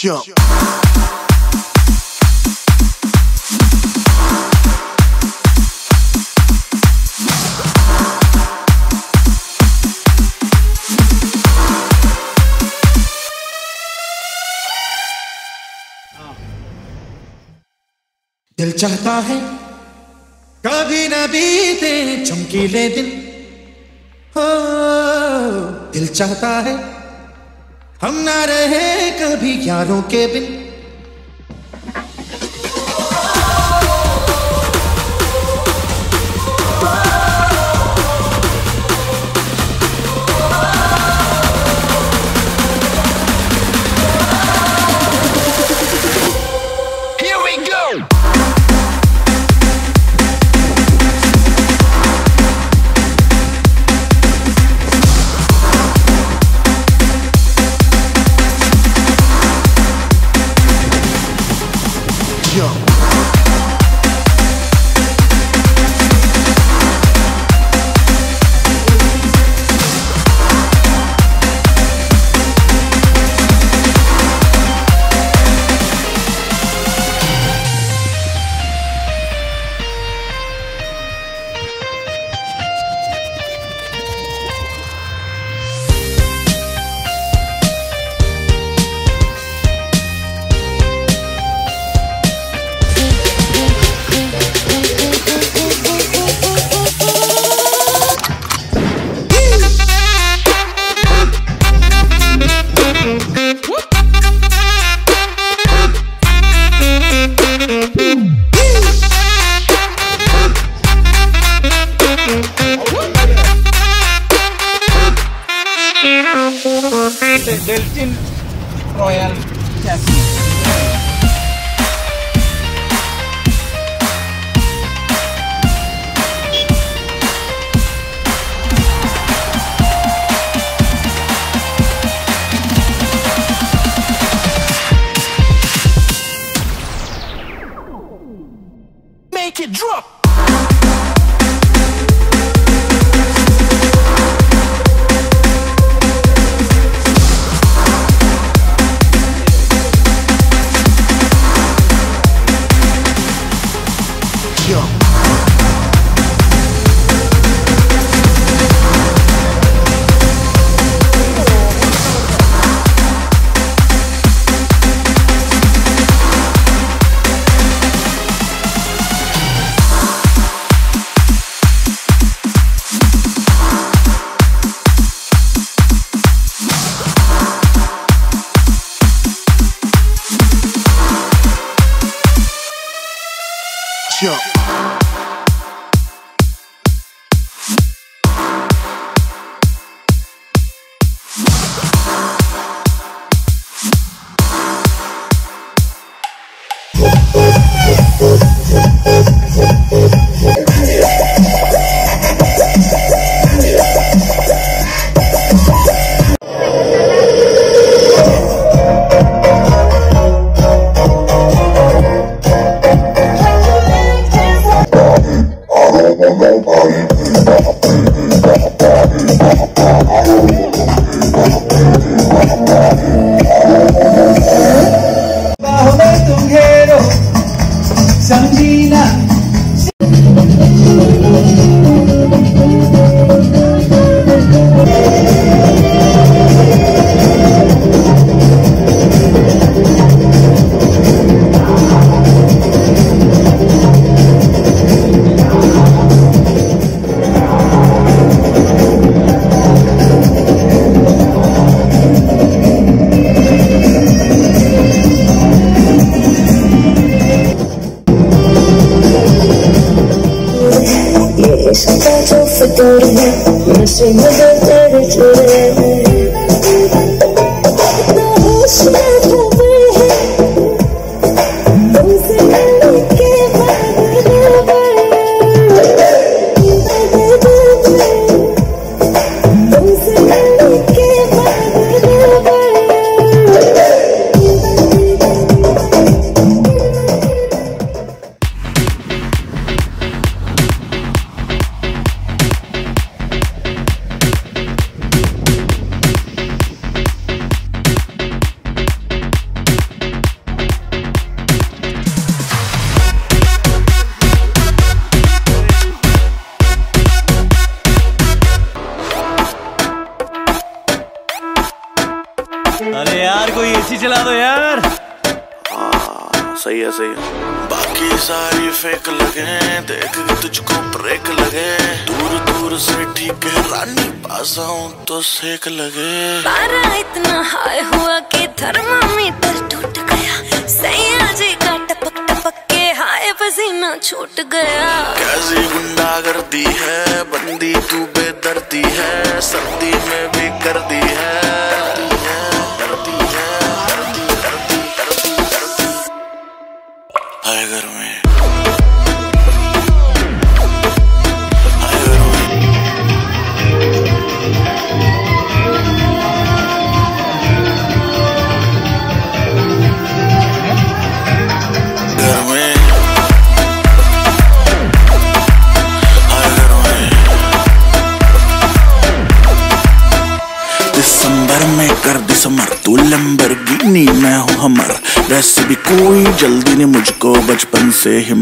Jump. दिल चाहता है कभी न बीते चमकीले दिन हो दिल चाहता है हम ना रहे कभी यारों के बिन। Make it drop. बाहों में तुम घेरो जो फितूर है नशे में तेरे चुरे होश अरे यार कोई एसी चला दो यार। सही है सही है। बाकी सारी फेक लगे देख तुझको ब्रेक लगे दूर दूर से ठीक है रानी पास आऊँ तो सेक लगे बारा इतना हाई हुआ कि थर्मामीटर टूट गया। सैया जी का टपक टपक के हाय पसीना छूट गया। कैसी गुंडा दी है बंदी तू बेदर्दी है सर्दी में भी कर दी है। कोई जल्दी नहीं मुझको बचपन से ही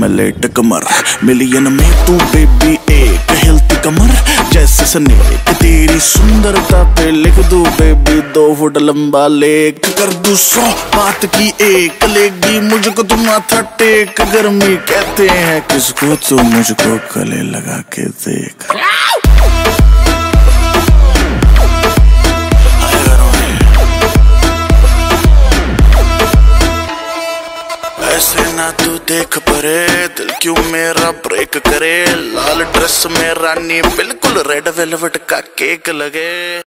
कमर। मिलियन में तू बेबी एक हिलती कमर। जैसे स्नेक तेरी सुंदरता पे लिख दू बेबी दो फुट लंबा लेख कर दू सौ। बात की एक लेगी मुझको तुम माथा टेक। गर्मी कहते हैं, किसको तू मुझको गले लगा के देख? तू देख परे, दिल क्यों मेरा ब्रेक करे? लाल ड्रेस में रानी बिल्कुल रेड वेलवेट का केक लगे।